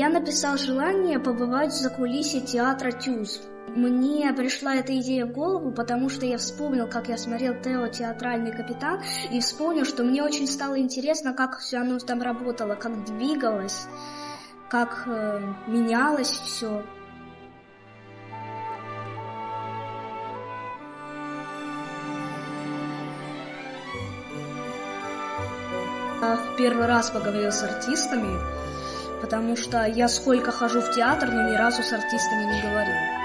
Я написал желание побывать в закулисье театра Тюз. Мне пришла эта идея в голову, потому что я вспомнил, как я смотрел Тео «Театральный капитан», и вспомнил, что мне очень стало интересно, как все оно там работало, как двигалось, как э, менялось все. В первый раз поговорил с артистами, потому что я сколько хожу в театр, но ни разу с артистами не говорил.